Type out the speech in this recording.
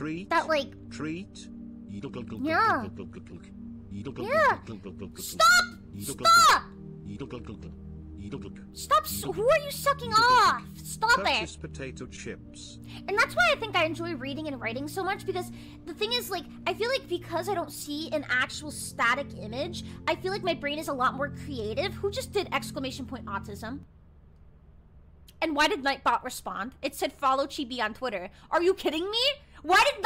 Treat. that like Treat. Yeah. Yeah. Stop! Stop! Stop! Who are you sucking off? Stop it! Purchase potato chips. And that's why I think I enjoy reading and writing so much because the thing is, like, I feel like because I don't see an actual static image, I feel like my brain is a lot more creative. Who just did exclamation point autism? And why did Nightbot respond? It said follow Chibi on Twitter. Are you kidding me? Why did?